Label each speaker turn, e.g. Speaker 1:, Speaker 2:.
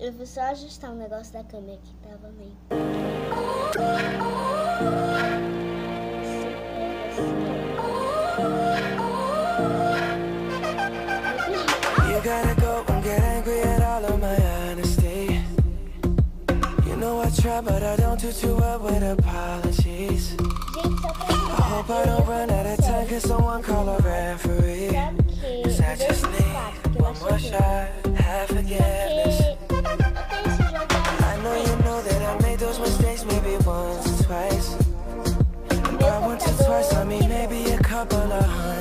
Speaker 1: Eu vou só ajustar o negócio da câmera que tava meio.
Speaker 2: You gotta go and get angry at all of my honesty. You know I try, but I don't do too well with apologies. I hope I don't run out of time, cause someone call a referee. Cause I just need one more shot, have forgiveness.
Speaker 1: once,
Speaker 2: twice. By once or twice, I mean maybe a couple of hundred.